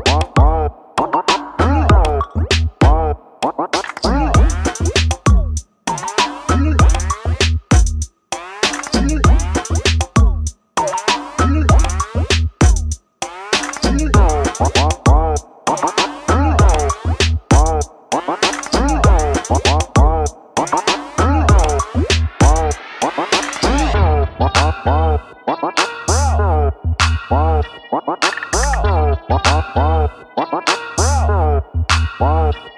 Bye. Bye.